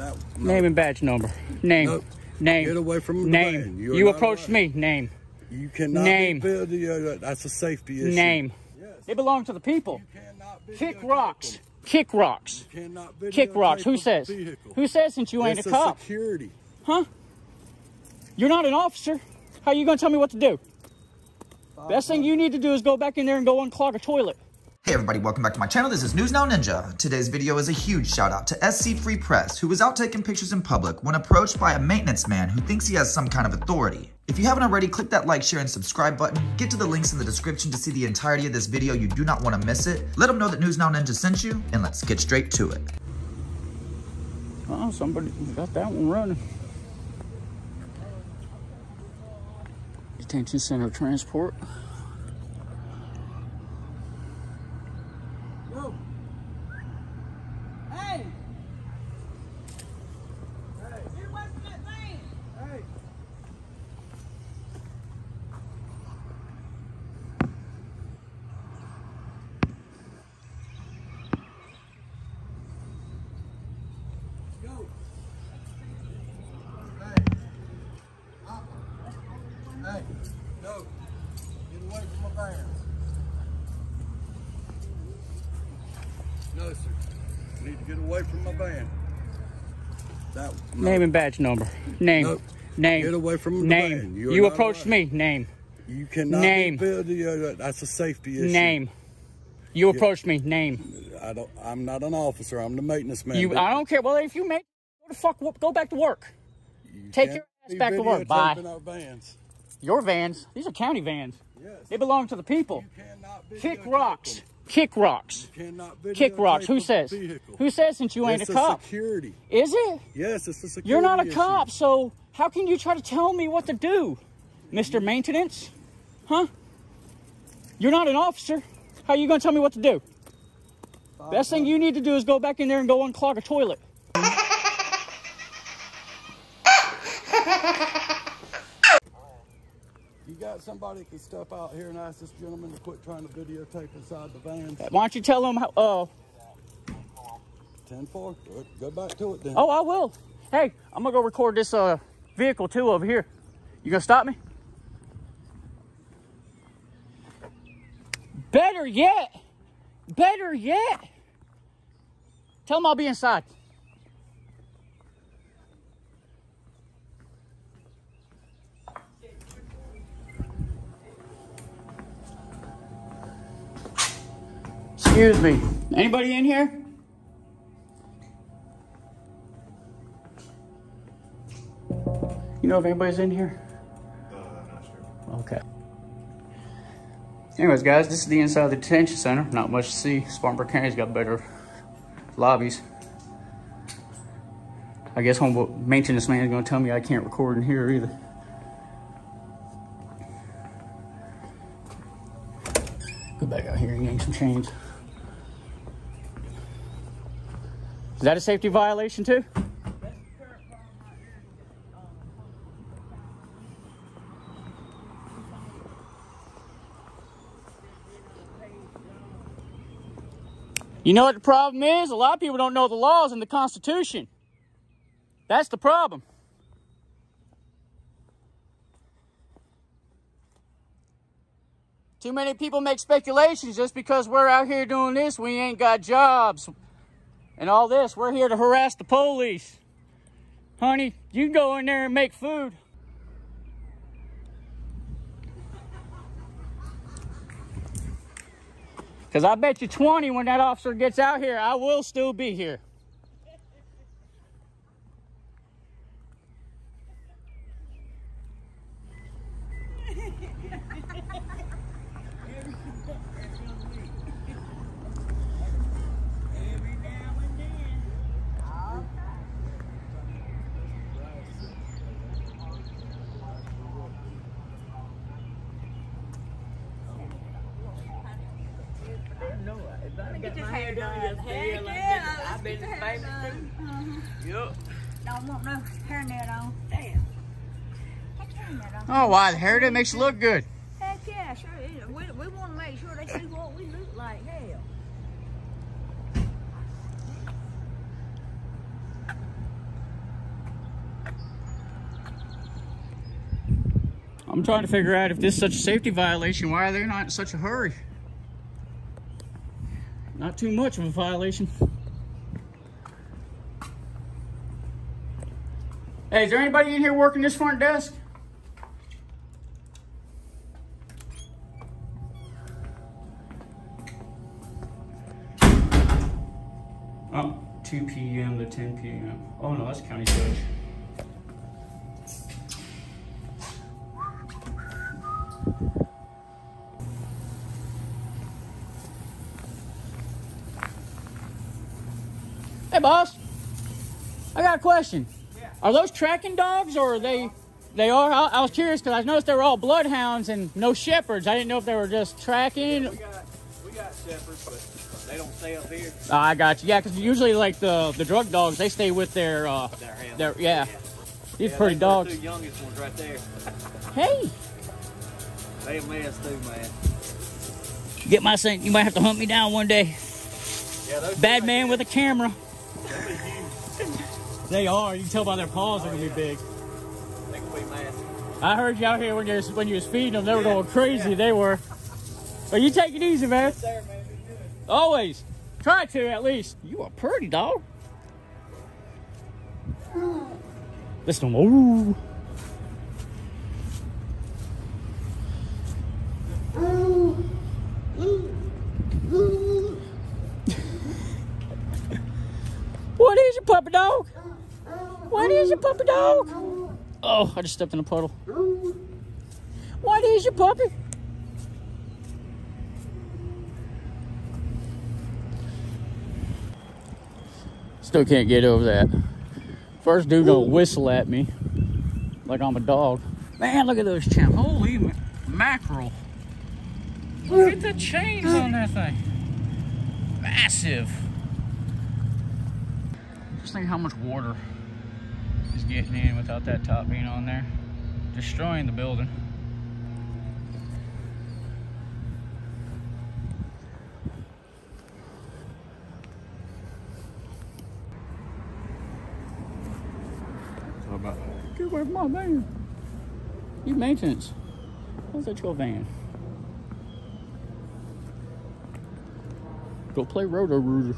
That, Name and badge number. Name. Nope. Name. Get away from the Name. van. You You approached allowed. me. Name. You cannot Name. video. That's a safety issue. Name. Yes. They belong to the people. You Kick rocks. them. Kick rocks. You cannot videotape Kick rocks. Who says? vehicle. Who says since you ain't It's a cop? security. Huh? You're not an officer. How are you gonna tell me what to do? Best thing you need to do is go back in there and go unclog a toilet. Hey everybody, welcome back to my channel. This is News Now Ninja. Today's video is a huge shout out to SC Free Press, who was out taking pictures in public when approached by a maintenance man who thinks he has some kind of authority. If you haven't already, click that like, share, and subscribe button. Get to the links in the description to see the entirety of this video. You do not want to miss it. Let them know that News Now Ninja sent you, and let's get straight to it. Oh, somebody got that one running. Detention center transport. Hey! Get away from that van! Hey. Go. Hey. Up. Hey. No. Get away from my van. No, sir. You need to get away from my van. That no. Name and badge number. Name. Nope. Name. Get away from the Name. van. You, You approached me. Name. You cannot Name. video. That's a safety issue. Name. You approached me. Name. I don't. I'm not an officer. I'm the maintenance man. You. I don't care. Well, if you make, go to fuck. Go back to work. you take your ass back to work. Bye. Vans. Your vans. These are county vans. Yes. They belong to the people. You cannot Kick rocks. them. Kick rocks. You cannot Kick rocks. Who says? Vehicle. Who says since you ain't it's a cop? security. Is it? Yes, it's a security. You're not a issue. cop, so how can you try to tell me what to do, Mr. Maintenance? Huh? You're not an officer. How are you gonna tell me what to do? Best thing you need to do is go back in there and go unclog a toilet. Somebody can step out here and ask this gentleman to quit trying to videotape inside the vans. Why don't you tell them how? Oh, 10 4. Go, go back to it then. oh, I will. Hey, I'm gonna go record this uh vehicle too over here. You gonna stop me? Better yet, better yet. Tell them I'll be inside. Excuse me. Anybody in here? You know if anybody's in here? Uh, I'm not sure. Okay. Anyways, guys, this is the inside of the detention center. Not much to see. Spartanburg County's got better lobbies. I guess home maintenance man is going to tell me I can't record in here either. Go back out here and yank some chains. Is that a safety violation too? You know what the problem is? A lot of people don't know the laws and the Constitution. That's the problem. Too many people make speculations just because we're out here doing this, we ain't got jobs and all this. We're here to harass the police. Honey, you can go in there and make food. Because I bet you 20 when that officer gets out here, I will still be here. hair done. yesterday. Like, yeah, I've been famous. Uh-huh. Yep. Don't want no on. Damn. Oh, hair that makes you look good. Heck yeah, sure. We, we want to make sure they see what we look like. Hell. I'm trying to figure out if this is such a safety violation, why are they not in such a hurry? Not too much of a violation. Hey, is there anybody in here working this front desk? Oh, 2 p.m. to 10 p.m. Oh no, that's county judge. Hey, boss. I got a question. Are those tracking dogs or are they? They are. I, I was curious because I noticed they were all bloodhounds and no shepherds. I didn't know if they were just tracking. We got we got shepherds, but they don't stay up here. Oh, I got you. Yeah, because usually like the the drug dogs, they stay with their uh, Their their yeah. These Yeah, pretty dogs. The two youngest ones right there. Hey, They a mess too, man. get my son. You might have to hunt me down one day. Yeah, those Bad man with a camera. There, they'll be huge. They are. You can tell by their paws they're gonna be big. They can be massive. I heard you out here when you was, when you was feeding them. They were going crazy. They were. But you take it easy, man. Always. Try to at least. You are pretty dog. Listen, ooh. what is your puppy dog? What is your puppy dog? Oh, I just stepped in a puddle. What is your puppy? Still can't get over that. First dude gonna whistle at me like I'm a dog. Man, look at those champs. Holy mackerel. Look at the chains on that thing. Massive. Just think how much water is getting in without that top being on there. Destroying the building. So about Get away from my van. You maintenance. How's that your van? Go play Roto Rooter.